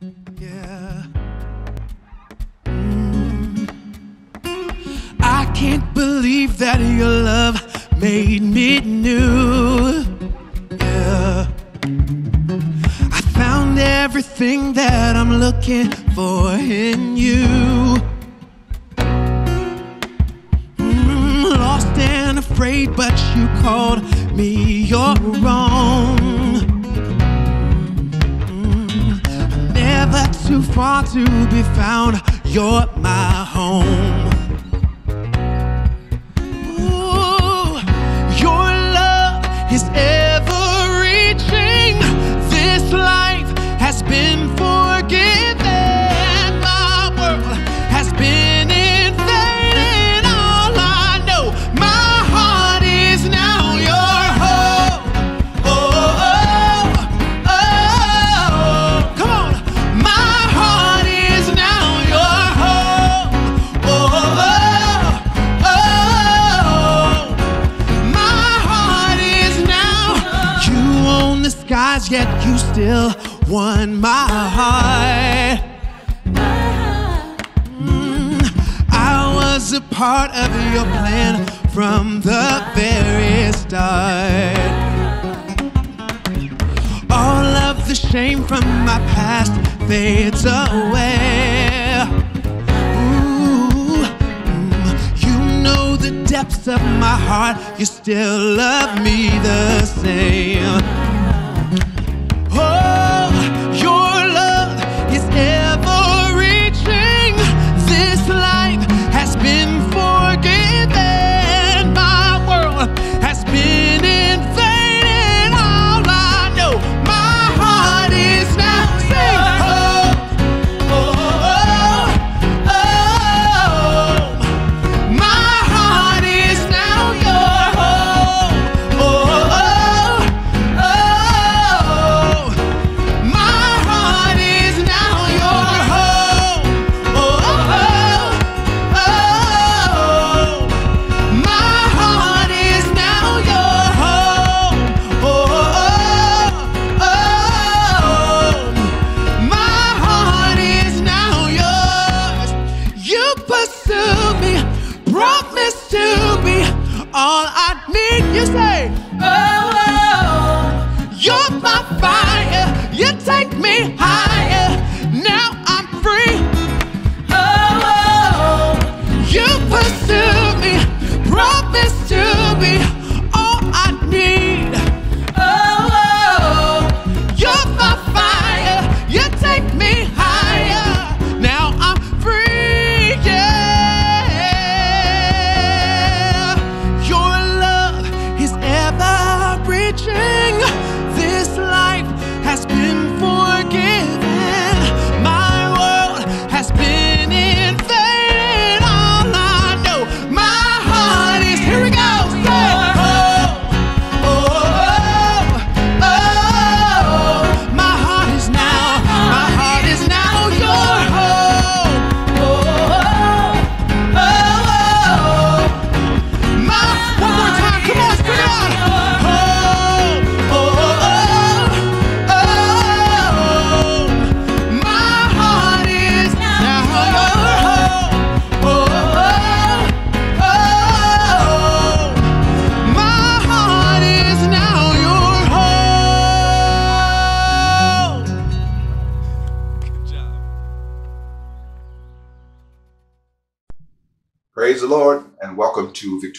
Yeah. Mm. I can't believe that your love made me new. Yeah. I found everything that I'm looking for in you. Mm, lost and afraid, but you called me your own. Too far to be found. You're my home. Part of your plan from the very start. All of the shame from my past fades away. Ooh, you know the depths of my heart. You still love me the same.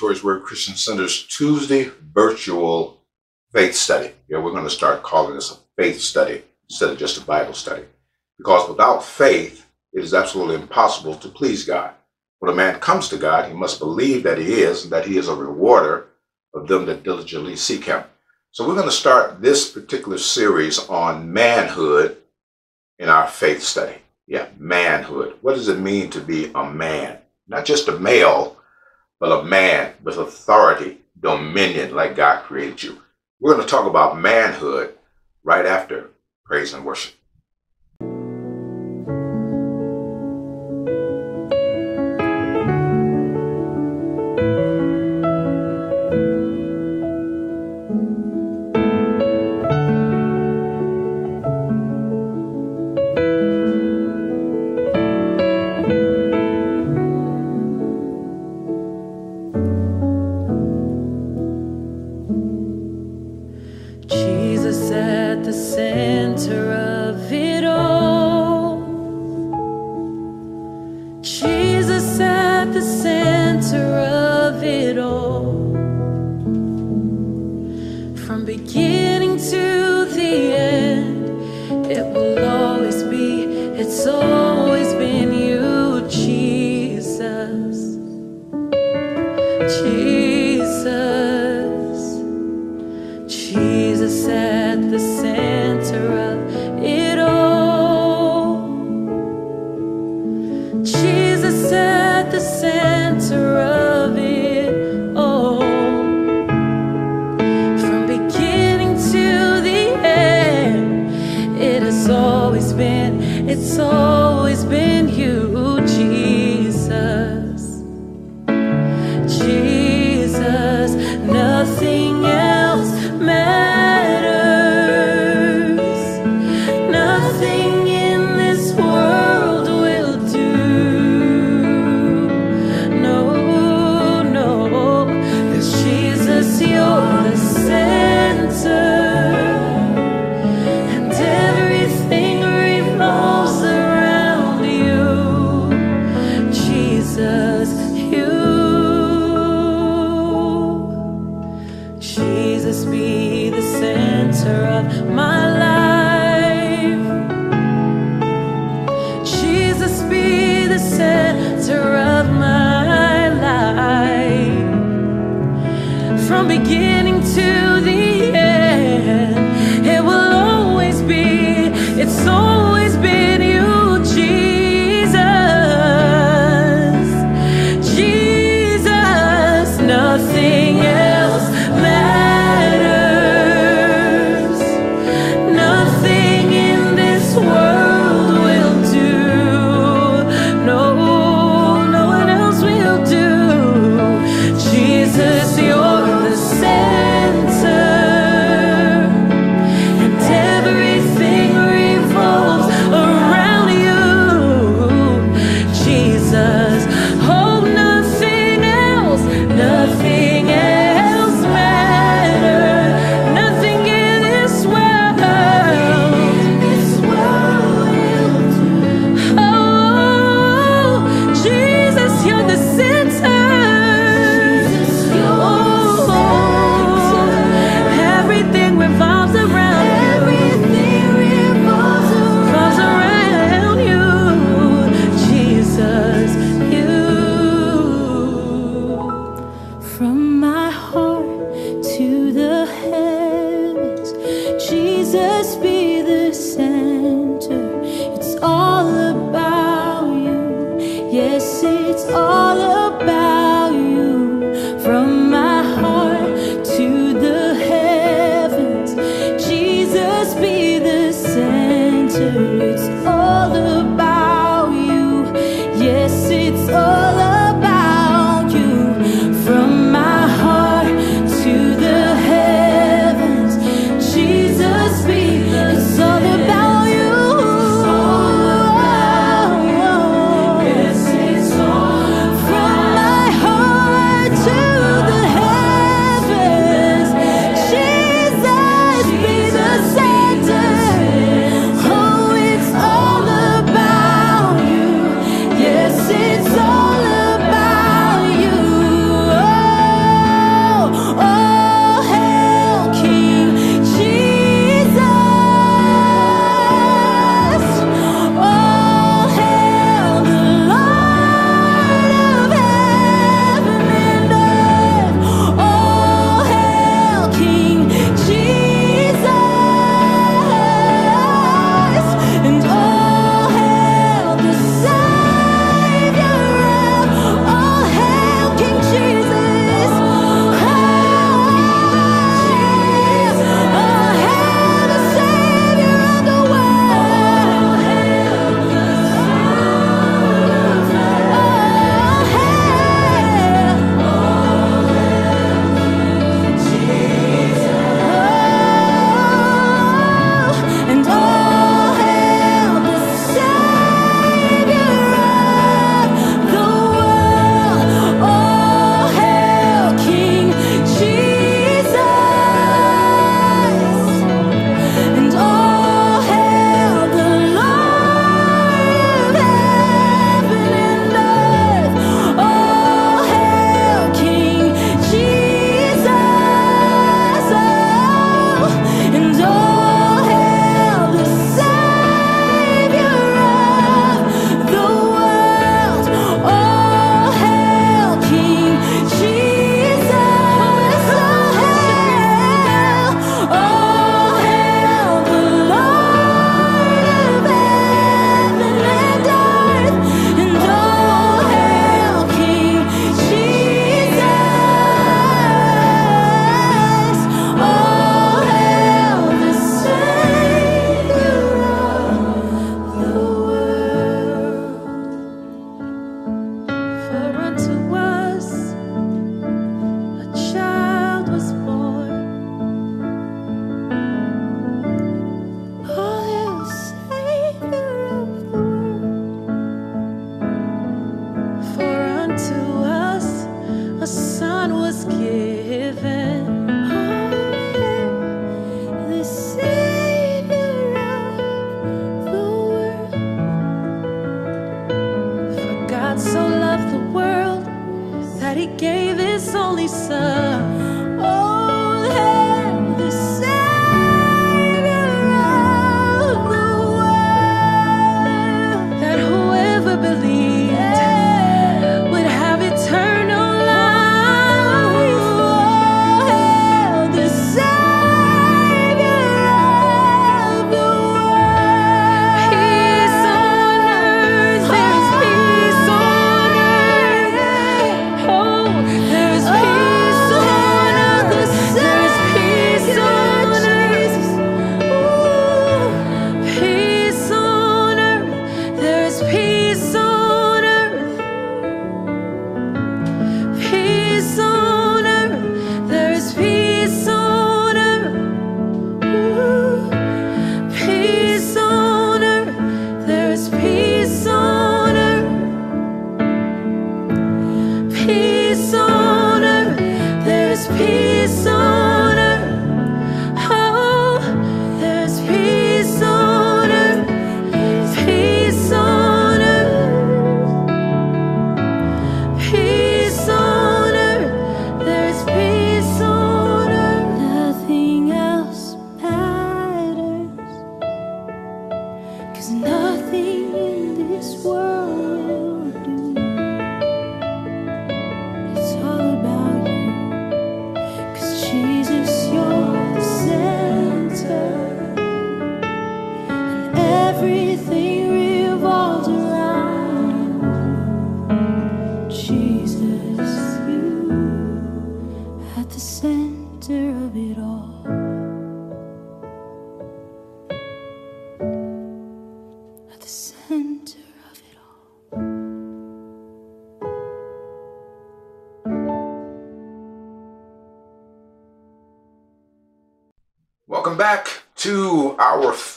To Victorious Word Christian Center's Tuesday virtual faith study. Yeah, we're going to start calling this a faith study instead of just a Bible study. Because without faith, it is absolutely impossible to please God. When a man comes to God, he must believe that he is, and that he is a rewarder of them that diligently seek him. So we're going to start this particular series on manhood in our faith study. Yeah, manhood. What does it mean to be a man? Not just a male, but a man with authority, dominion, like God created you. We're going to talk about manhood right after praise and worship.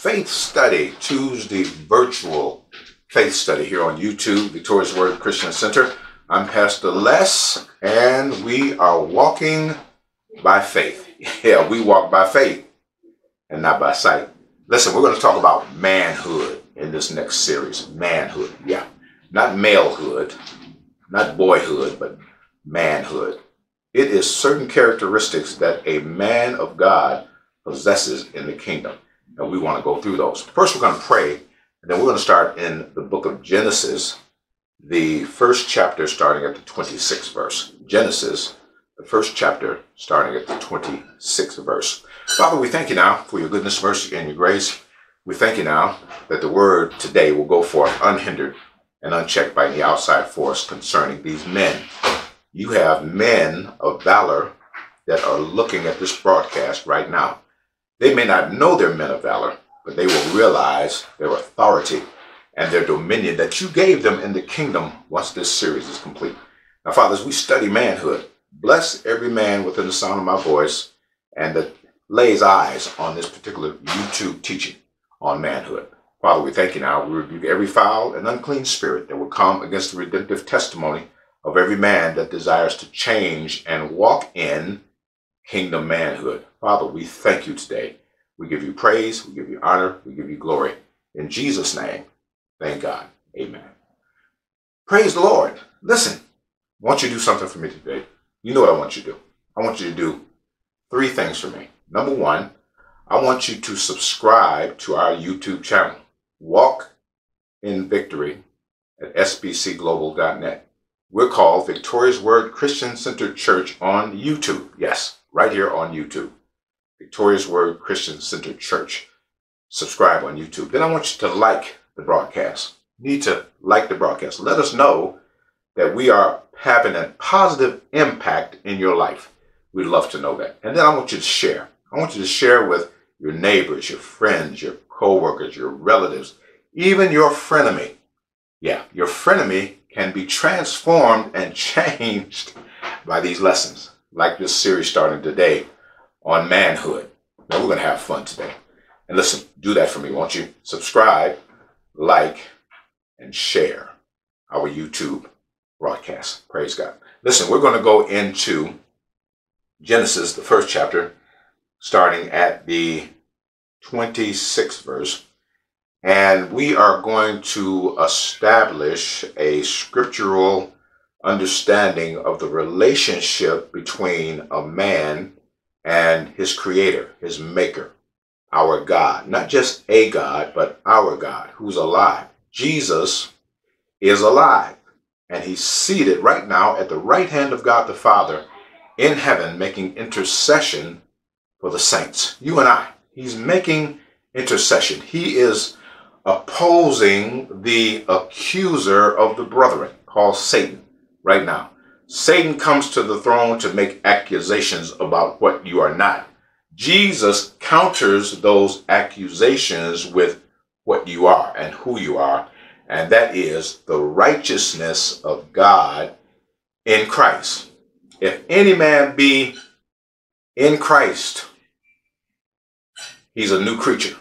Faith study, Tuesday virtual faith study here on YouTube, Victorious Word Christian Center. I'm Pastor Les, and we are walking by faith. Yeah, we walk by faith and not by sight. Listen, we're going to talk about manhood in this next series. Manhood, yeah. Not malehood, not boyhood, but manhood. It is certain characteristics that a man of God possesses in the kingdom. And we want to go through those. First, we're going to pray, and then we're going to start in the book of Genesis, the first chapter starting at the 26th verse. Genesis, the first chapter starting at the 26th verse. Father, we thank you now for your goodness, mercy, and your grace. We thank you now that the word today will go forth unhindered and unchecked by any outside force concerning these men. You have men of valor that are looking at this broadcast right now. They may not know they're men of valor, but they will realize their authority and their dominion that you gave them in the kingdom once this series is complete. Now, fathers, we study manhood. Bless every man within the sound of my voice and that lays eyes on this particular YouTube teaching on manhood. Father, we thank you now. We rebuke every foul and unclean spirit that will come against the redemptive testimony of every man that desires to change and walk in kingdom manhood. Father, we thank you today. We give you praise, we give you honor, we give you glory. In Jesus' name, thank God. Amen. Praise the Lord. Listen, I want you to do something for me today. You know what I want you to do. I want you to do three things for me. Number one, I want you to subscribe to our YouTube channel, Walk in Victory at sbcglobal.net. We're called Victorious Word Christian Center Church on YouTube. Yes, right here on YouTube. Victorious Word Christian Center Church. Subscribe on YouTube. Then I want you to like the broadcast. You need to like the broadcast. Let us know that we are having a positive impact in your life. We'd love to know that. And then I want you to share. I want you to share with your neighbors, your friends, your co-workers, your relatives, even your frenemy. Yeah, your frenemy can be transformed and changed by these lessons, like this series starting today on manhood. Now we're going to have fun today. And listen, do that for me, won't you? Subscribe, like, and share our YouTube broadcast. Praise God. Listen, we're going to go into Genesis, the first chapter, starting at the 26th verse. And we are going to establish a scriptural understanding of the relationship between a man and his creator, his maker, our God. Not just a God, but our God who's alive. Jesus is alive and he's seated right now at the right hand of God the Father in heaven making intercession for the saints. You and I. He's making intercession. He is opposing the accuser of the brethren called Satan right now. Satan comes to the throne to make accusations about what you are not. Jesus counters those accusations with what you are and who you are, and that is the righteousness of God in Christ. If any man be in Christ, he's a new creature.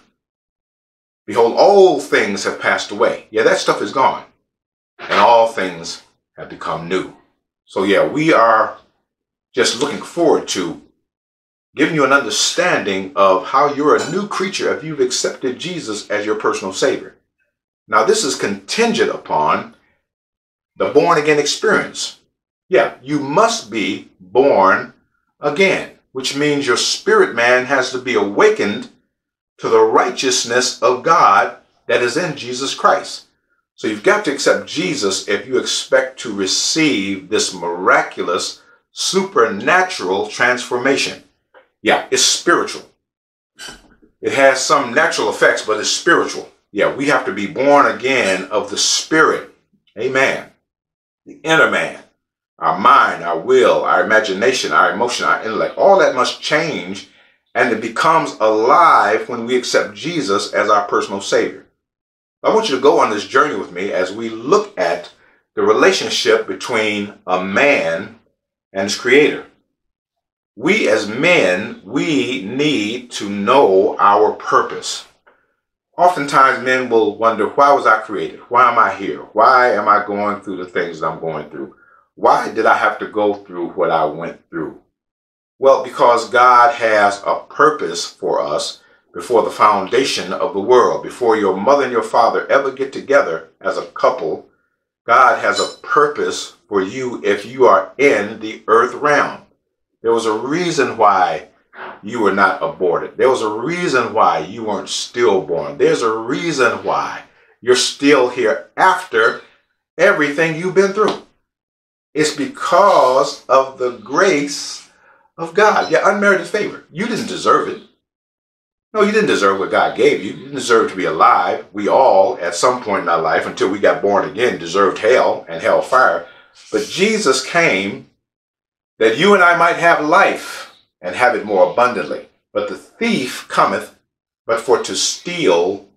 Behold, all things have passed away. Yeah, that stuff is gone. And all things have become new. So, yeah, we are just looking forward to giving you an understanding of how you're a new creature if you've accepted Jesus as your personal Savior. Now, this is contingent upon the born again experience. Yeah, you must be born again, which means your spirit man has to be awakened to the righteousness of God that is in Jesus Christ. So you've got to accept Jesus if you expect to receive this miraculous, supernatural transformation. Yeah, it's spiritual. It has some natural effects, but it's spiritual. Yeah, we have to be born again of the Spirit. Amen. The inner man, our mind, our will, our imagination, our emotion, our intellect, all that must change and it becomes alive when we accept Jesus as our personal Savior. I want you to go on this journey with me as we look at the relationship between a man and his Creator. We as men, we need to know our purpose. Oftentimes men will wonder, why was I created? Why am I here? Why am I going through the things that I'm going through? Why did I have to go through what I went through? Well, because God has a purpose for us before the foundation of the world. Before your mother and your father ever get together as a couple, God has a purpose for you if you are in the earth realm. There was a reason why you were not aborted. There was a reason why you weren't stillborn. There's a reason why you're still here after everything you've been through. It's because of the grace of God. your unmerited favor. You didn't deserve it. No, you didn't deserve what God gave you. You didn't deserve to be alive. We all, at some point in our life, until we got born again, deserved hell and hellfire. But Jesus came that you and I might have life and have it more abundantly. But the thief cometh but for to steal,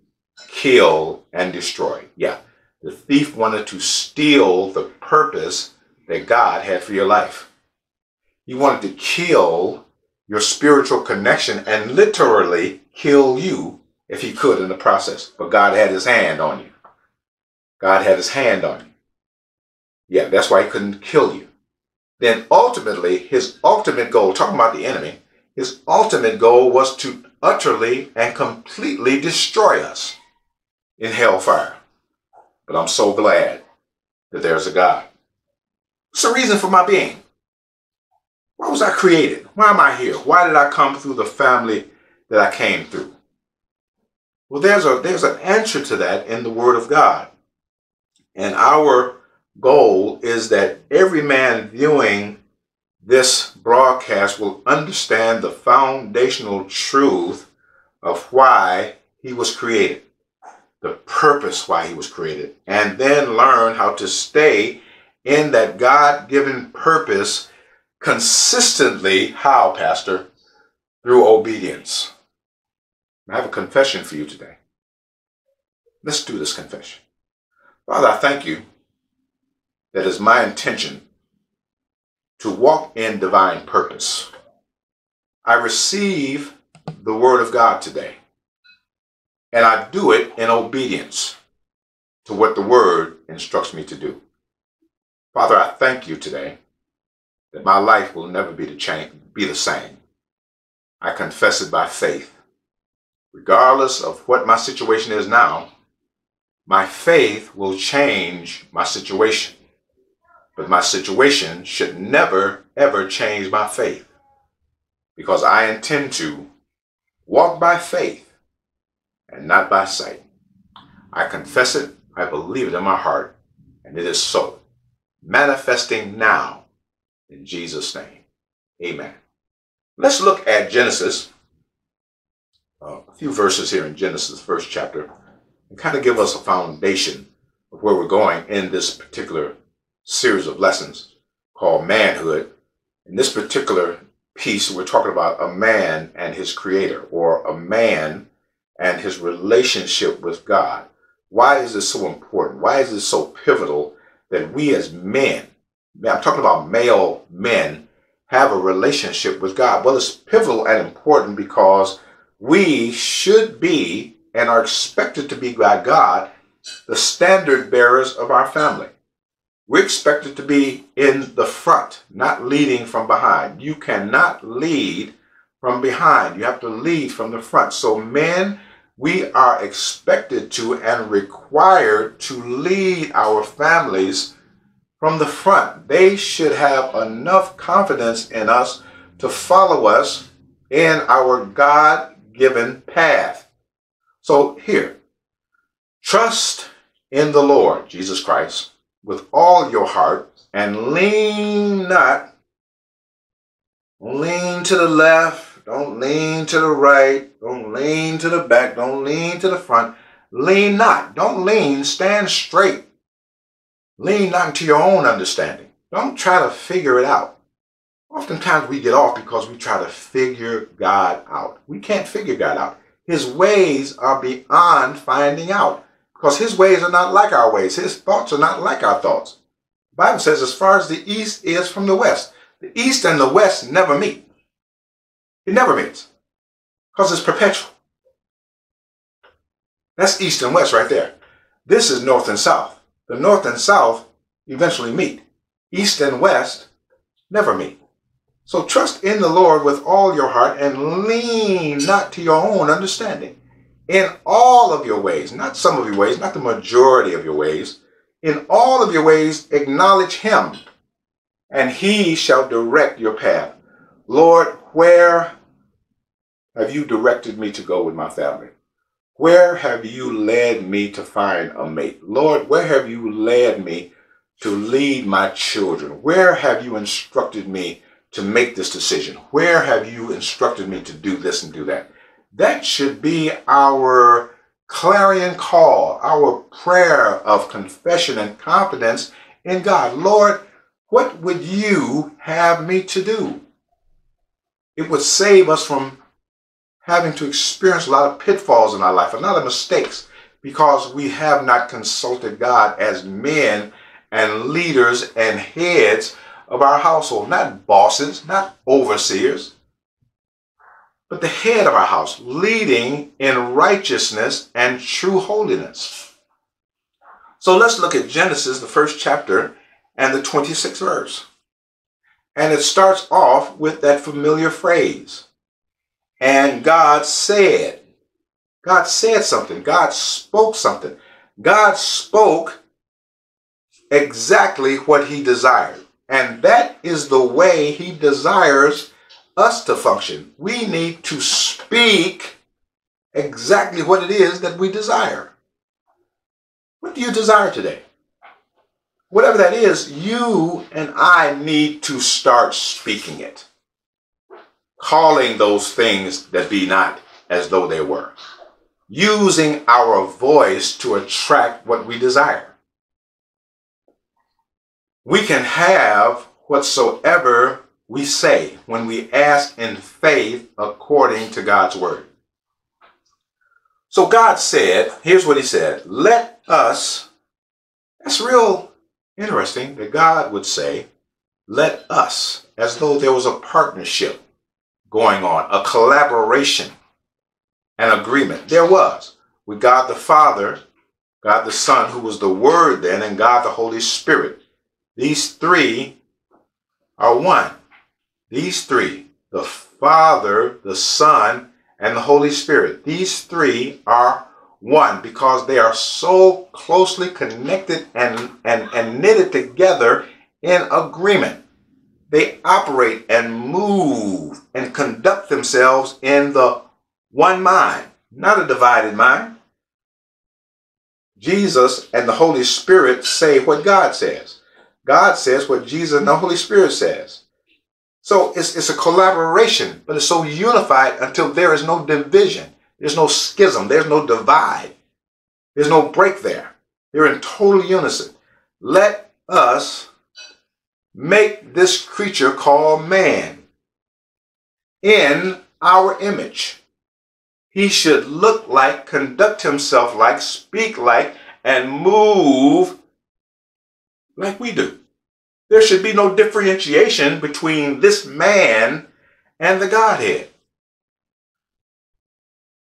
kill, and destroy. Yeah, the thief wanted to steal the purpose that God had for your life. He wanted to kill your spiritual connection and literally kill you if he could in the process. But God had his hand on you. God had his hand on you. Yeah, that's why he couldn't kill you then ultimately his ultimate goal, talking about the enemy, his ultimate goal was to utterly and completely destroy us in hellfire. But I'm so glad that there's a God. It's the reason for my being? Why was I created? Why am I here? Why did I come through the family that I came through? Well, there's a there's an answer to that in the Word of God. And our goal is that every man viewing this broadcast will understand the foundational truth of why he was created, the purpose why he was created, and then learn how to stay in that God given purpose consistently. How, Pastor? Through obedience. I have a confession for you today. Let's do this confession. Father, I thank you that is my intention to walk in divine purpose. I receive the Word of God today, and I do it in obedience to what the Word instructs me to do. Father, I thank you today that my life will never be the, change, be the same. I confess it by faith. Regardless of what my situation is now, my faith will change my situation. But my situation should never, ever change my faith because I intend to walk by faith and not by sight. I confess it, I believe it in my heart, and it is so. Manifesting now in Jesus' name. Amen. Let's look at Genesis, uh, a few verses here in Genesis, first chapter, and kind of give us a foundation of where we're going in this particular series of lessons called Manhood. In this particular piece, we're talking about a man and his creator, or a man and his relationship with God. Why is this so important? Why is this so pivotal that we as men, I'm talking about male men, have a relationship with God? Well, it's pivotal and important because we should be and are expected to be by God the standard bearers of our family. We're expected to be in the front, not leading from behind. You cannot lead from behind. You have to lead from the front. So, men, we are expected to and required to lead our families from the front. They should have enough confidence in us to follow us in our God given path. So, here, trust in the Lord Jesus Christ with all your heart and lean not, lean to the left, don't lean to the right, don't lean to the back, don't lean to the front. Lean not, don't lean, stand straight. Lean not into your own understanding. Don't try to figure it out. Oftentimes we get off because we try to figure God out. We can't figure God out. His ways are beyond finding out. Because his ways are not like our ways. His thoughts are not like our thoughts. The Bible says as far as the east is from the west, the east and the west never meet. It never meets. Because it's perpetual. That's east and west right there. This is north and south. The north and south eventually meet. East and west never meet. So trust in the Lord with all your heart and lean not to your own understanding in all of your ways, not some of your ways, not the majority of your ways, in all of your ways, acknowledge him, and he shall direct your path. Lord, where have you directed me to go with my family? Where have you led me to find a mate? Lord, where have you led me to lead my children? Where have you instructed me to make this decision? Where have you instructed me to do this and do that? That should be our clarion call, our prayer of confession and confidence in God. Lord, what would you have me to do? It would save us from having to experience a lot of pitfalls in our life, a lot of mistakes, because we have not consulted God as men and leaders and heads of our household, not bosses, not overseers but the head of our house, leading in righteousness and true holiness. So let's look at Genesis, the first chapter, and the 26th verse. And it starts off with that familiar phrase. And God said, God said something. God spoke something. God spoke exactly what he desired. And that is the way he desires us to function. We need to speak exactly what it is that we desire. What do you desire today? Whatever that is, you and I need to start speaking it. Calling those things that be not as though they were. Using our voice to attract what we desire. We can have whatsoever we say when we ask in faith according to God's word. So God said, here's what he said, let us, that's real interesting that God would say, let us, as though there was a partnership going on, a collaboration, an agreement. There was with God the Father, God the Son, who was the Word then, and God the Holy Spirit. These three are one. These three, the Father, the Son, and the Holy Spirit, these three are one because they are so closely connected and, and, and knitted together in agreement. They operate and move and conduct themselves in the one mind, not a divided mind. Jesus and the Holy Spirit say what God says. God says what Jesus and the Holy Spirit says. So it's, it's a collaboration, but it's so unified until there is no division. There's no schism. There's no divide. There's no break there. They're in total unison. Let us make this creature called man in our image. He should look like, conduct himself like, speak like, and move like we do. There should be no differentiation between this man and the Godhead.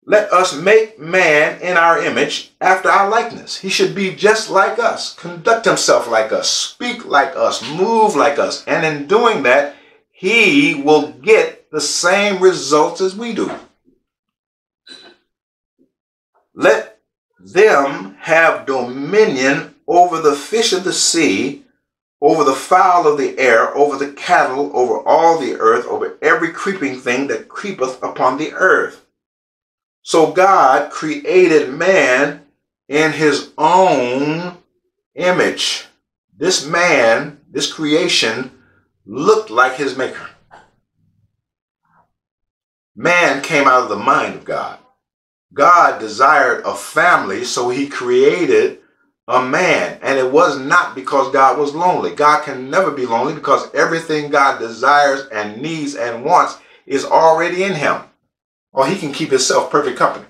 Let us make man in our image after our likeness. He should be just like us, conduct himself like us, speak like us, move like us. And in doing that, he will get the same results as we do. Let them have dominion over the fish of the sea, over the fowl of the air, over the cattle, over all the earth, over every creeping thing that creepeth upon the earth. So God created man in his own image. This man, this creation, looked like his maker. Man came out of the mind of God. God desired a family, so he created a man. And it was not because God was lonely. God can never be lonely because everything God desires and needs and wants is already in him. Or he can keep himself perfect company.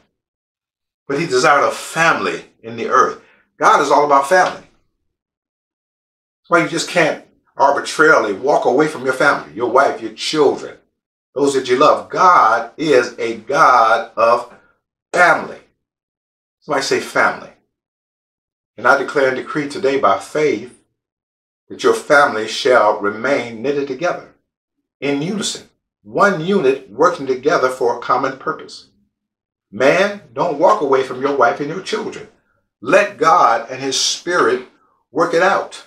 But he desired a family in the earth. God is all about family. That's why you just can't arbitrarily walk away from your family, your wife, your children, those that you love. God is a God of family. Somebody say family. And I declare and decree today by faith that your family shall remain knitted together in unison, one unit working together for a common purpose. Man, don't walk away from your wife and your children. Let God and His Spirit work it out.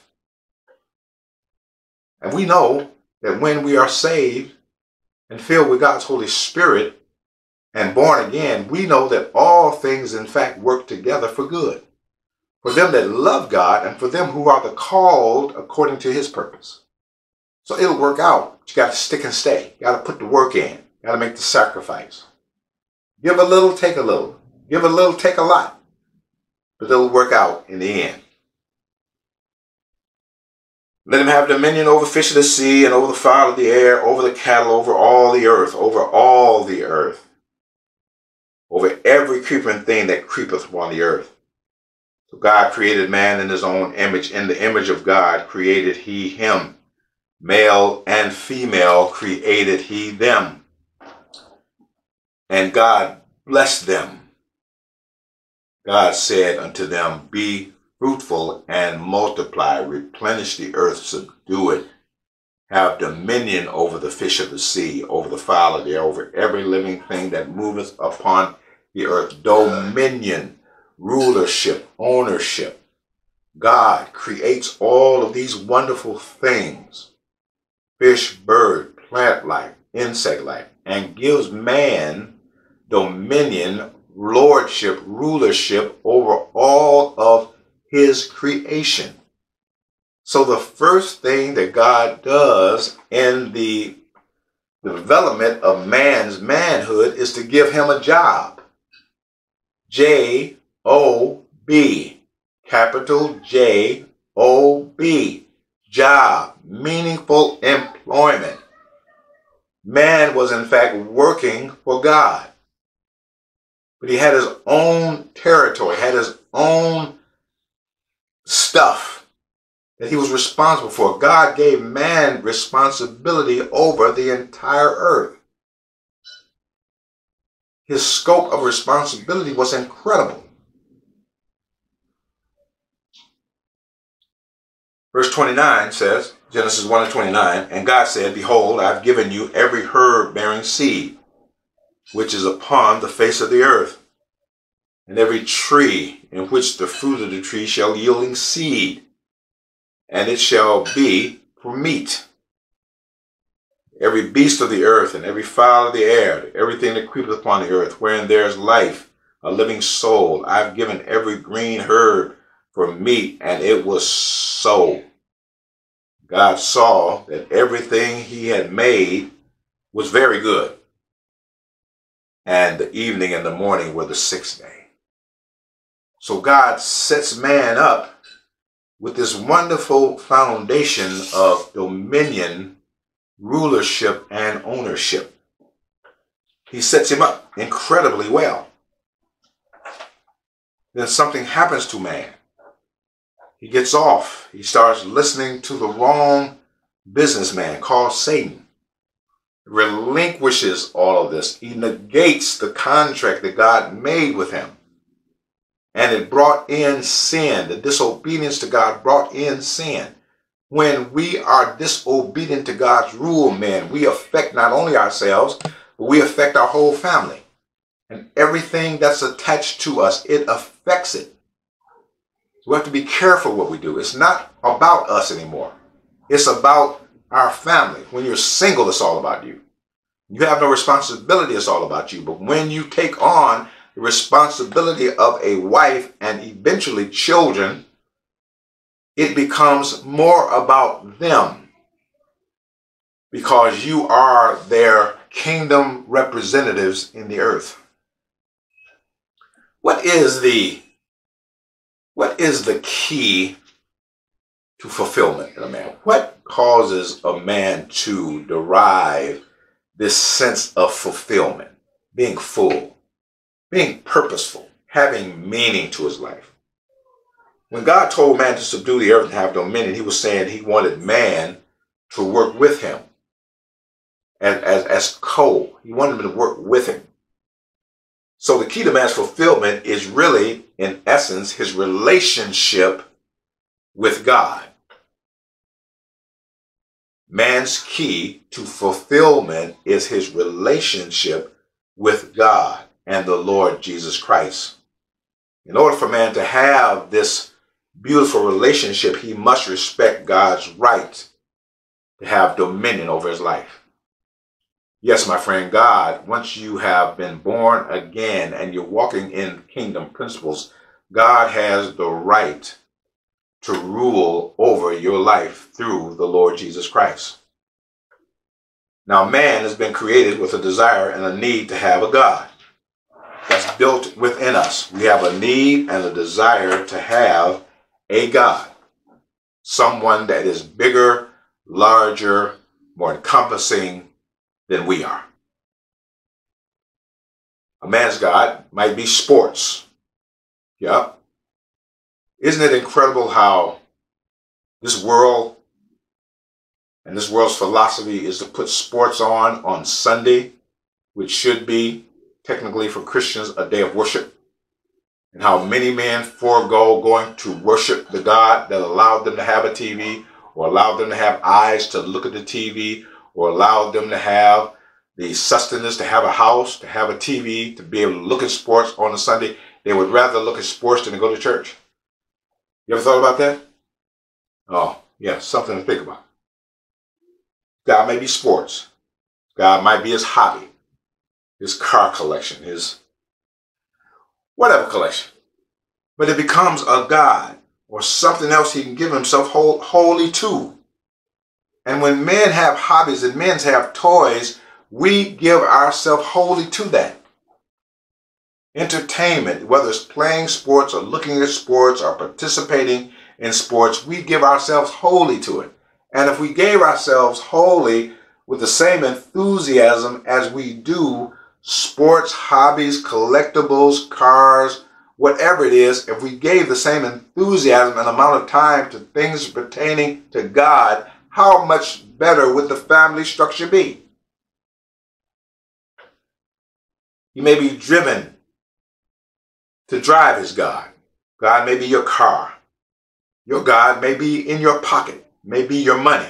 And we know that when we are saved and filled with God's Holy Spirit, and born again, we know that all things in fact work together for good. For them that love God and for them who are the called according to his purpose. So it'll work out. You got to stick and stay. You got to put the work in. You got to make the sacrifice. Give a little, take a little. Give a little, take a lot. But it'll work out in the end. Let him have dominion over fish of the sea and over the fowl of the air, over the cattle, over all the earth, over all the earth over every creeping thing that creepeth upon the earth. So God created man in his own image. In the image of God created he him. Male and female created he them. And God blessed them. God said unto them, Be fruitful and multiply, replenish the earth, subdue it, have dominion over the fish of the sea, over the fowl of the air, over every living thing that moveth upon the earth, dominion, rulership, ownership. God creates all of these wonderful things fish, bird, plant life, insect life and gives man dominion, lordship, rulership over all of his creation. So the first thing that God does in the development of man's manhood is to give him a job. J O B, capital J O B, job, meaningful employment. Man was in fact working for God. But he had his own territory, had his own stuff that he was responsible for. God gave man responsibility over the entire earth his scope of responsibility was incredible. Verse 29 says, Genesis 1 and 29, And God said, Behold, I have given you every herb bearing seed, which is upon the face of the earth, and every tree in which the fruit of the tree shall yielding seed, and it shall be for meat. Every beast of the earth and every fowl of the air, everything that creepeth upon the earth, wherein there is life, a living soul, I've given every green herb for meat, and it was so. God saw that everything he had made was very good. And the evening and the morning were the sixth day. So God sets man up with this wonderful foundation of dominion, rulership, and ownership. He sets him up incredibly well. Then something happens to man. He gets off. He starts listening to the wrong businessman called Satan. Relinquishes all of this. He negates the contract that God made with him and it brought in sin. The disobedience to God brought in sin. When we are disobedient to God's rule, man, we affect not only ourselves, but we affect our whole family. And everything that's attached to us, it affects it. We have to be careful what we do. It's not about us anymore. It's about our family. When you're single, it's all about you. You have no responsibility, it's all about you. But when you take on the responsibility of a wife and eventually children, it becomes more about them because you are their kingdom representatives in the earth. What is the what is the key to fulfillment in a man? What causes a man to derive this sense of fulfillment, being full? being purposeful, having meaning to his life. When God told man to subdue the earth and have dominion, he was saying he wanted man to work with him as, as, as co. He wanted him to work with him. So the key to man's fulfillment is really, in essence, his relationship with God. Man's key to fulfillment is his relationship with God and the Lord Jesus Christ. In order for man to have this beautiful relationship, he must respect God's right to have dominion over his life. Yes, my friend, God, once you have been born again and you're walking in kingdom principles, God has the right to rule over your life through the Lord Jesus Christ. Now, man has been created with a desire and a need to have a God that's built within us. We have a need and a desire to have a God, someone that is bigger, larger, more encompassing than we are. A man's God might be sports. Yep. Isn't it incredible how this world and this world's philosophy is to put sports on on Sunday, which should be technically for Christians a day of worship, and how many men forego going to worship the God that allowed them to have a TV, or allowed them to have eyes to look at the TV, or allowed them to have the sustenance to have a house, to have a TV, to be able to look at sports on a Sunday. They would rather look at sports than to go to church. You ever thought about that? Oh, yeah, something to think about. God may be sports. God might be his hobby his car collection, his whatever collection. But it becomes a God or something else he can give himself whole, wholly to. And when men have hobbies and men have toys, we give ourselves wholly to that. Entertainment, whether it's playing sports or looking at sports or participating in sports, we give ourselves wholly to it. And if we gave ourselves wholly with the same enthusiasm as we do sports, hobbies, collectibles, cars, whatever it is, if we gave the same enthusiasm and amount of time to things pertaining to God, how much better would the family structure be? You may be driven to drive as God. God may be your car. Your God may be in your pocket, may be your money.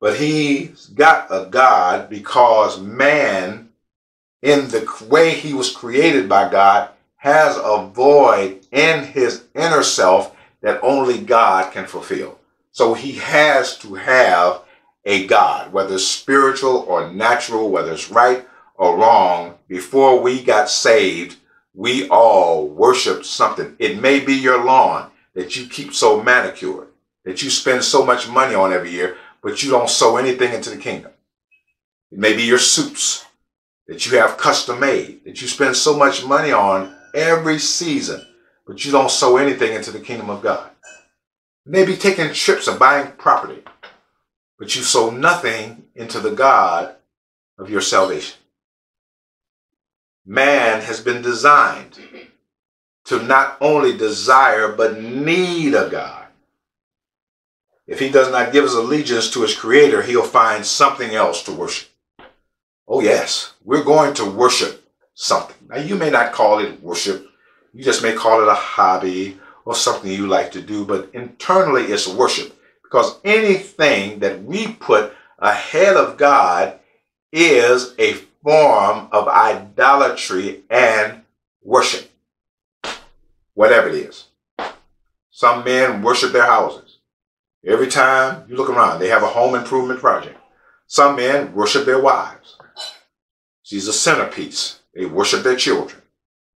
But he's got a God because man in the way he was created by God, has a void in his inner self that only God can fulfill. So he has to have a God, whether it's spiritual or natural, whether it's right or wrong. Before we got saved, we all worshiped something. It may be your lawn that you keep so manicured, that you spend so much money on every year, but you don't sow anything into the kingdom. It may be your suits that you have custom made, that you spend so much money on every season, but you don't sow anything into the kingdom of God. Maybe taking trips or buying property, but you sow nothing into the God of your salvation. Man has been designed to not only desire, but need a God. If he does not give his allegiance to his creator, he'll find something else to worship. Oh, yes, we're going to worship something. Now, you may not call it worship, you just may call it a hobby or something you like to do, but internally it's worship. Because anything that we put ahead of God is a form of idolatry and worship. Whatever it is. Some men worship their houses. Every time you look around, they have a home improvement project. Some men worship their wives. She's a centerpiece. They worship their children.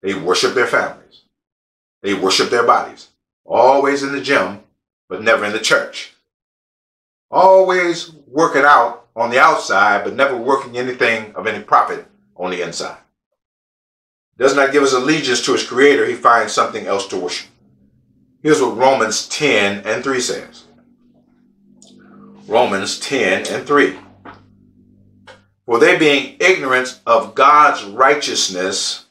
They worship their families. They worship their bodies. Always in the gym, but never in the church. Always working out on the outside, but never working anything of any profit on the inside. Does not give us allegiance to his creator, he finds something else to worship. Here's what Romans 10 and 3 says. Romans 10 and 3. For they being ignorant of God's righteousness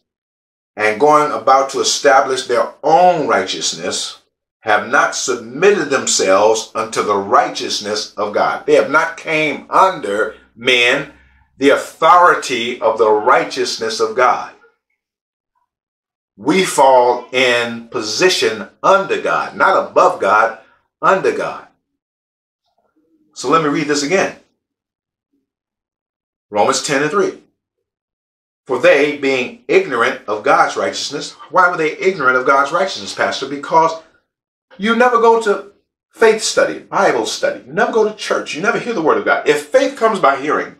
and going about to establish their own righteousness, have not submitted themselves unto the righteousness of God. They have not came under men the authority of the righteousness of God. We fall in position under God, not above God, under God. So let me read this again. Romans 10 and 3. For they, being ignorant of God's righteousness, why were they ignorant of God's righteousness, Pastor? Because you never go to faith study, Bible study. You never go to church. You never hear the word of God. If faith comes by hearing,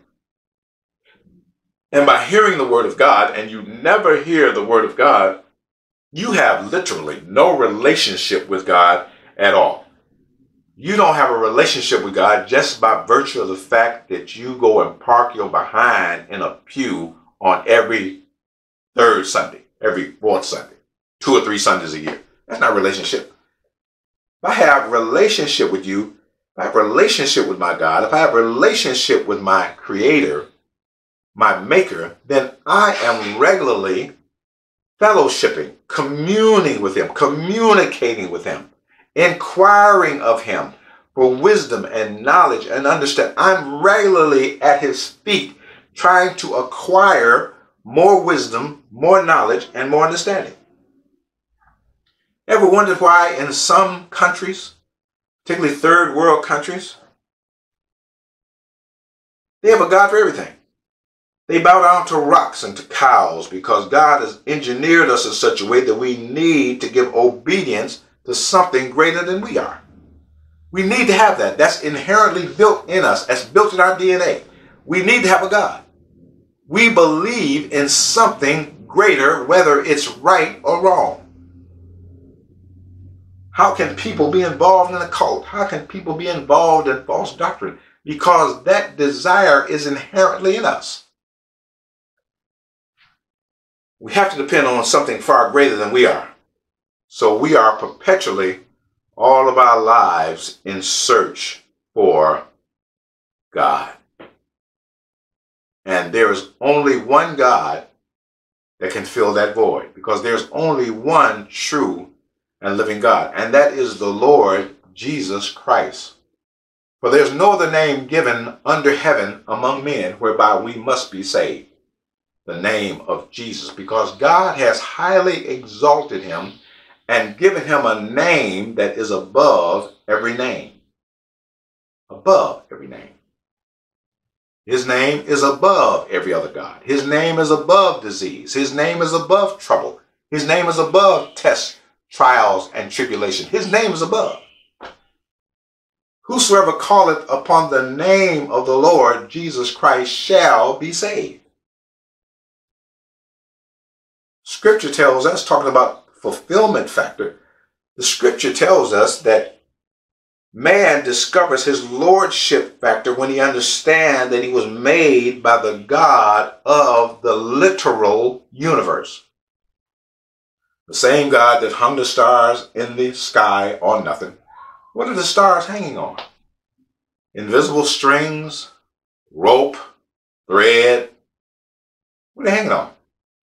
and by hearing the word of God, and you never hear the word of God, you have literally no relationship with God at all. You don't have a relationship with God just by virtue of the fact that you go and park your behind in a pew on every third Sunday, every fourth Sunday, two or three Sundays a year. That's not relationship. If I have relationship with you, if I have relationship with my God, if I have relationship with my creator, my maker, then I am regularly fellowshipping, communing with him, communicating with him inquiring of him for wisdom and knowledge and understand. I'm regularly at his feet trying to acquire more wisdom, more knowledge, and more understanding. Ever wondered why in some countries, particularly third world countries, they have a God for everything? They bow down to rocks and to cows because God has engineered us in such a way that we need to give obedience to something greater than we are. We need to have that. That's inherently built in us. That's built in our DNA. We need to have a God. We believe in something greater, whether it's right or wrong. How can people be involved in a cult? How can people be involved in false doctrine? Because that desire is inherently in us. We have to depend on something far greater than we are. So we are perpetually, all of our lives, in search for God. And there is only one God that can fill that void because there's only one true and living God, and that is the Lord Jesus Christ. For there's no other name given under heaven among men whereby we must be saved. The name of Jesus, because God has highly exalted him and given him a name that is above every name. Above every name. His name is above every other God. His name is above disease. His name is above trouble. His name is above tests, trials, and tribulation. His name is above. Whosoever calleth upon the name of the Lord Jesus Christ shall be saved. Scripture tells us, talking about fulfillment factor, the scripture tells us that man discovers his lordship factor when he understands that he was made by the God of the literal universe. The same God that hung the stars in the sky on nothing. What are the stars hanging on? Invisible strings, rope, thread. What are they hanging on?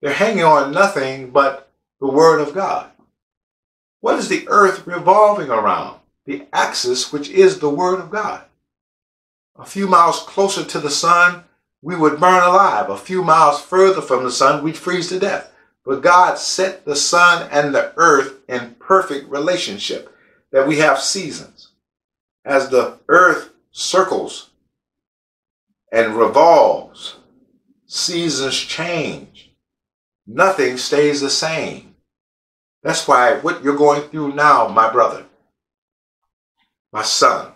They're hanging on nothing but the Word of God. What is the earth revolving around? The axis, which is the Word of God. A few miles closer to the sun, we would burn alive. A few miles further from the sun, we'd freeze to death. But God set the sun and the earth in perfect relationship, that we have seasons. As the earth circles and revolves, seasons change. Nothing stays the same. That's why what you're going through now, my brother, my son,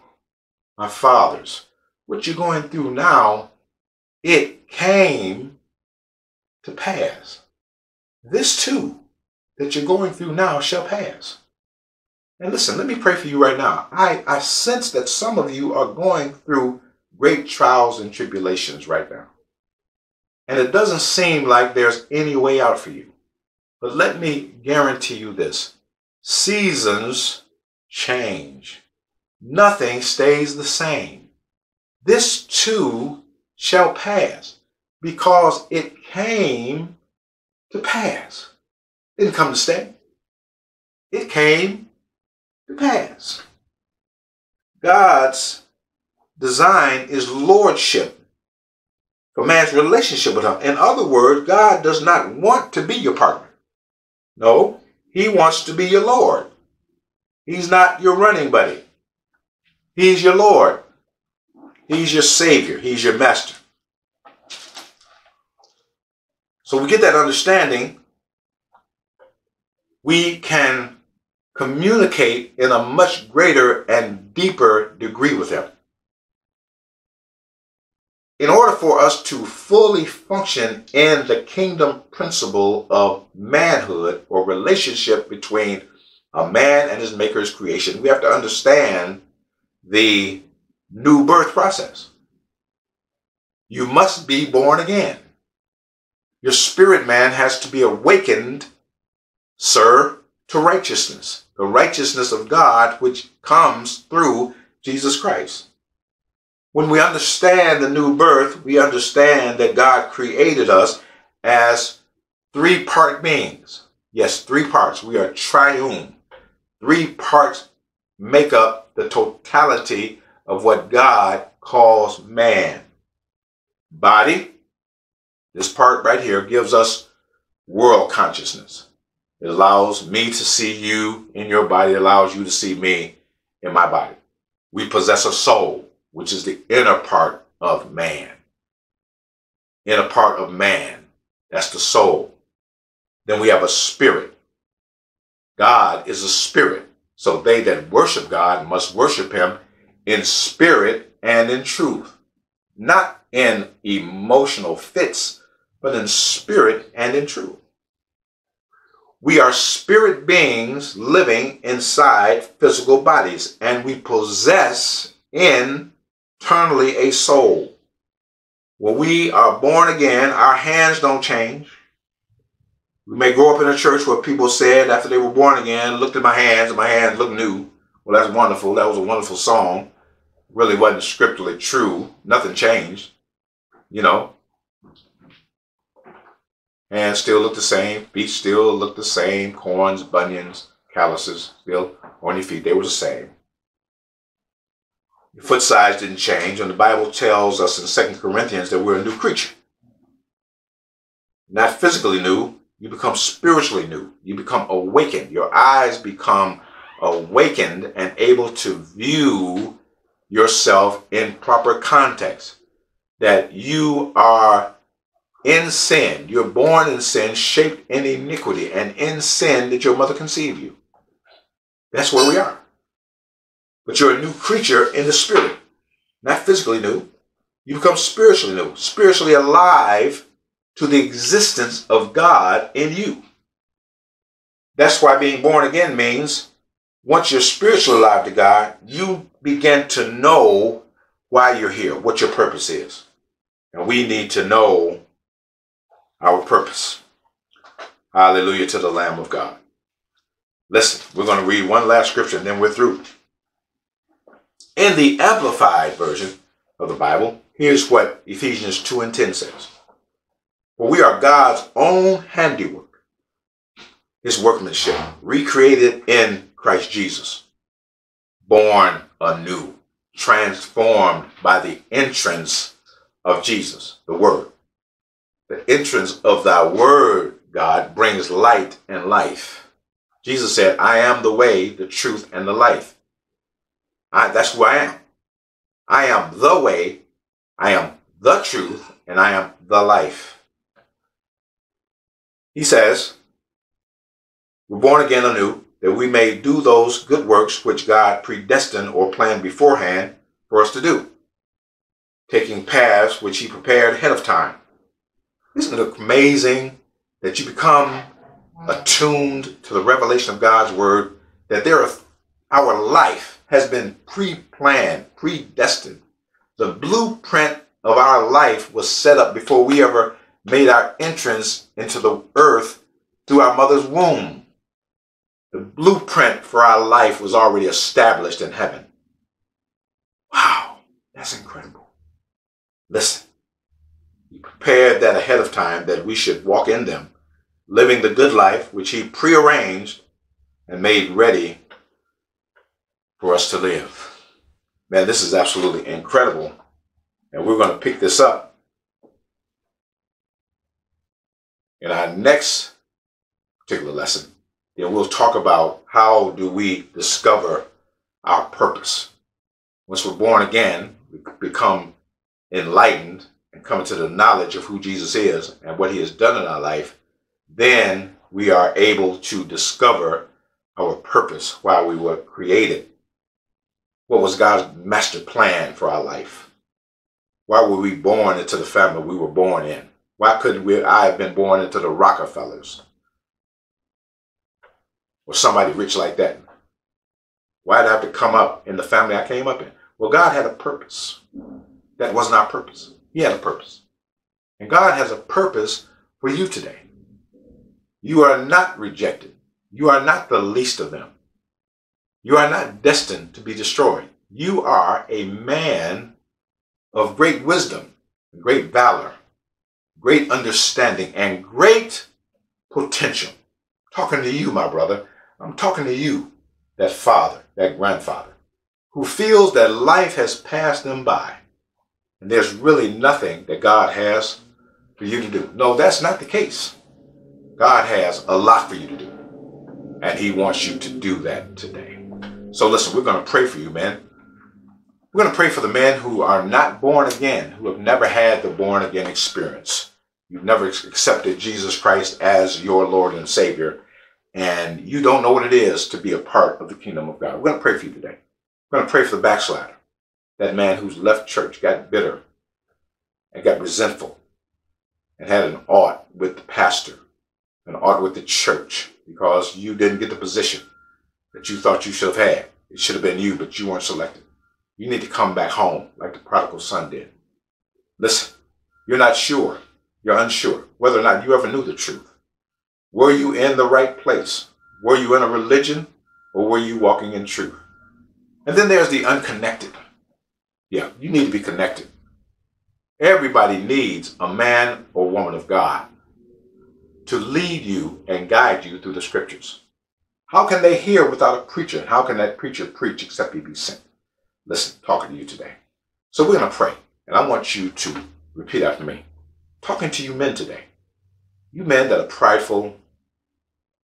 my fathers, what you're going through now, it came to pass. This too, that you're going through now, shall pass. And listen, let me pray for you right now. I, I sense that some of you are going through great trials and tribulations right now. And it doesn't seem like there's any way out for you. But let me guarantee you this seasons change, nothing stays the same. This too shall pass because it came to pass. It didn't come to stay. It came to pass. God's design is lordship for man's relationship with him. In other words, God does not want to be your partner. No, he wants to be your Lord. He's not your running buddy. He's your Lord. He's your Savior. He's your Master. So we get that understanding. We can communicate in a much greater and deeper degree with Him. In order for us to fully function in the kingdom principle of manhood or relationship between a man and his maker's creation, we have to understand the new birth process. You must be born again. Your spirit man has to be awakened, sir, to righteousness, the righteousness of God which comes through Jesus Christ. When we understand the new birth, we understand that God created us as three part beings. Yes, three parts. We are triune. Three parts make up the totality of what God calls man body, this part right here gives us world consciousness. It allows me to see you in your body, it allows you to see me in my body. We possess a soul, which is the inner part of man. Inner part of man, that's the soul. Then we have a spirit. God is a spirit. So they that worship God must worship him in spirit and in truth, not in emotional fits, but in spirit and in truth. We are spirit beings living inside physical bodies, and we possess internally a soul. When we are born again, our hands don't change. We may grow up in a church where people said after they were born again, looked at my hands and my hands look new. Well, that's wonderful. That was a wonderful song. Really wasn't scripturally true. Nothing changed. You know, Hands still look the same. Feet still look the same. Corns, bunions, calluses still on your feet. They were the same. Your foot size didn't change. And the Bible tells us in Second Corinthians that we're a new creature. Not physically new, you become spiritually new. You become awakened. Your eyes become awakened and able to view yourself in proper context. That you are in sin. You're born in sin, shaped in iniquity, and in sin did your mother conceive you. That's where we are. but you're a new creature in the spirit, not physically new. You become spiritually new, spiritually alive to the existence of God in you. That's why being born again means once you're spiritually alive to God, you begin to know why you're here, what your purpose is. And we need to know our purpose. Hallelujah to the Lamb of God. Listen, we're going to read one last scripture and then we're through. In the Amplified version of the Bible, here's what Ephesians 2 and 10 says For we are God's own handiwork, his workmanship, recreated in Christ Jesus, born anew, transformed by the entrance of Jesus, the Word. The entrance of thy Word, God, brings light and life. Jesus said, I am the way, the truth, and the life. I, that's who I am. I am the way, I am the truth, and I am the life. He says, We're born again anew, that we may do those good works which God predestined or planned beforehand for us to do, taking paths which He prepared ahead of time. Isn't it amazing that you become attuned to the revelation of God's Word, that there are, our life has been pre planned, predestined. The blueprint of our life was set up before we ever made our entrance into the earth through our mother's womb. The blueprint for our life was already established in heaven. Wow, that's incredible. Listen, He prepared that ahead of time that we should walk in them, living the good life which He prearranged and made ready for us to live. Man, this is absolutely incredible. And we're going to pick this up in our next particular lesson then we'll talk about how do we discover our purpose. Once we're born again, we become enlightened and come to the knowledge of who Jesus is and what he has done in our life, then we are able to discover our purpose, why we were created. What was God's master plan for our life? Why were we born into the family we were born in? Why couldn't we, I have been born into the Rockefellers? or somebody rich like that. Why'd I have to come up in the family I came up in? Well, God had a purpose. That wasn't our purpose. He had a purpose. And God has a purpose for you today. You are not rejected. You are not the least of them. You are not destined to be destroyed. You are a man of great wisdom, great valor, great understanding, and great potential. Talking to you, my brother, I'm talking to you, that father, that grandfather, who feels that life has passed them by and there's really nothing that God has for you to do. No, that's not the case. God has a lot for you to do, and He wants you to do that today. So listen, we're going to pray for you, man. We're going to pray for the men who are not born again, who have never had the born again experience. You've never accepted Jesus Christ as your Lord and Savior and you don't know what it is to be a part of the kingdom of God. We're going to pray for you today. We're going to pray for the backslider, that man who's left church, got bitter, and got resentful, and had an ought with the pastor, an ought with the church, because you didn't get the position that you thought you should have had. It should have been you, but you weren't selected. You need to come back home like the prodigal son did. Listen, you're not sure, you're unsure whether or not you ever knew the truth. Were you in the right place? Were you in a religion or were you walking in truth? And then there's the unconnected. Yeah, you need to be connected. Everybody needs a man or woman of God to lead you and guide you through the scriptures. How can they hear without a preacher? How can that preacher preach except he be sent? Listen, talking to you today. So we're going to pray, and I want you to repeat after me. Talking to you men today. You men that are prideful,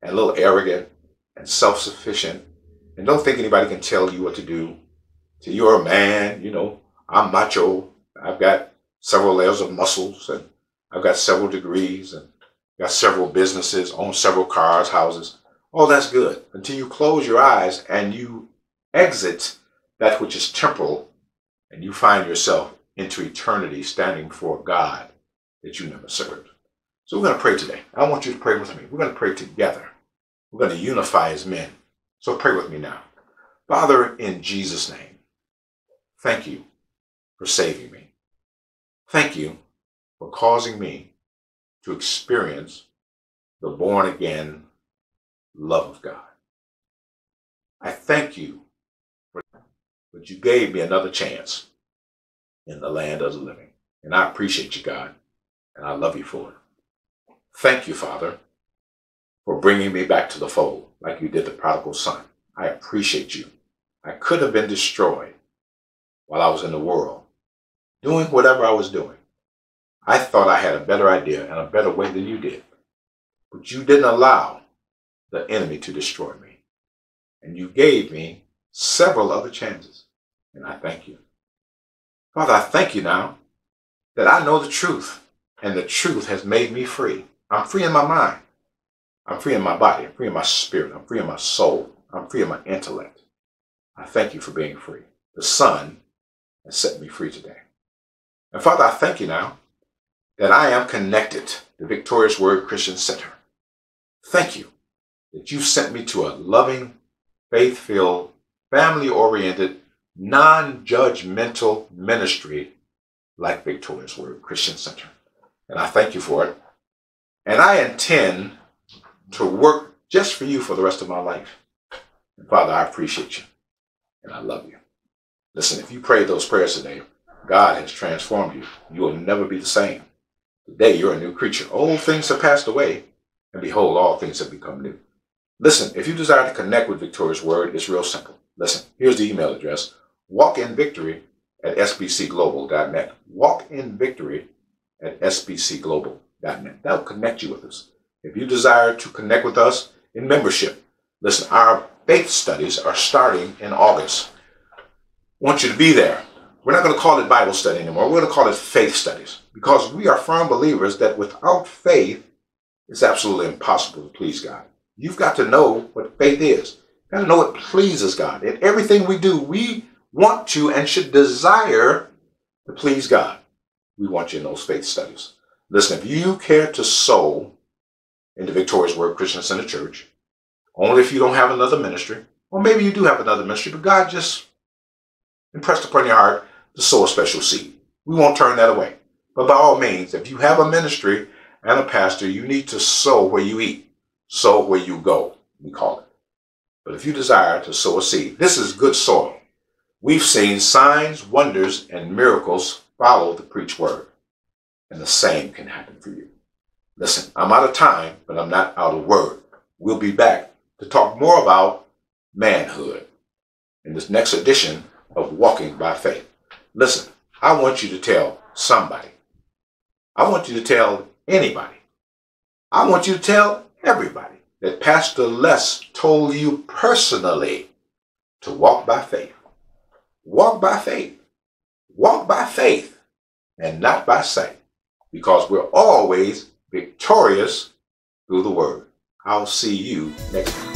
and a little arrogant and self sufficient and don't think anybody can tell you what to do. So you're a man, you know, I'm macho. I've got several layers of muscles and I've got several degrees and got several businesses, own several cars, houses. All that's good until you close your eyes and you exit that which is temporal and you find yourself into eternity standing before God that you never served. So we're going to pray today. I want you to pray with me. We're going to pray together. We're going to unify as men. So pray with me now. Father, in Jesus' name, thank you for saving me. Thank you for causing me to experience the born again love of God. I thank you that you gave me another chance in the land of the living. And I appreciate you, God, and I love you for it. Thank you, Father, for bringing me back to the fold like you did the prodigal son. I appreciate you. I could have been destroyed while I was in the world, doing whatever I was doing. I thought I had a better idea and a better way than you did. But you didn't allow the enemy to destroy me. And you gave me several other chances. And I thank you. Father, I thank you now that I know the truth. And the truth has made me free. I'm free in my mind. I'm free in my body. I'm free in my spirit. I'm free in my soul. I'm free in my intellect. I thank you for being free. The Son has set me free today. And Father, I thank you now that I am connected to Victorious Word Christian Center. Thank you that you sent me to a loving, faith filled, family oriented, non judgmental ministry like Victorious Word Christian Center. And I thank you for it. And I intend to work just for you for the rest of my life. And Father, I appreciate you and I love you. Listen, if you prayed those prayers today, God has transformed you. You will never be the same. Today, you're a new creature. Old things have passed away, and behold, all things have become new. Listen, if you desire to connect with Victorious Word, it's real simple. Listen, here's the email address walk in victory at sbcglobal.net. Walk in victory at sbcglobal.net. That'll connect you with us. If you desire to connect with us in membership, listen, our faith studies are starting in August. I want you to be there. We're not going to call it Bible study anymore. We're going to call it faith studies because we are firm believers that without faith, it's absolutely impossible to please God. You've got to know what faith is. You've got to know what pleases God. In everything we do, we want to and should desire to please God. We want you in those faith studies. Listen, if you care to sow into Victorious Word Christian Center Church, only if you don't have another ministry, or maybe you do have another ministry, but God just impressed upon your heart to sow a special seed. We won't turn that away. But by all means, if you have a ministry and a pastor, you need to sow where you eat, sow where you go, we call it. But if you desire to sow a seed, this is good soil. We've seen signs, wonders, and miracles follow the preached word. And the same can happen for you. Listen, I'm out of time, but I'm not out of word. We'll be back to talk more about manhood in this next edition of Walking by Faith. Listen, I want you to tell somebody. I want you to tell anybody. I want you to tell everybody that Pastor Les told you personally to walk by faith. Walk by faith. Walk by faith and not by sight because we're always victorious through the word. I'll see you next time.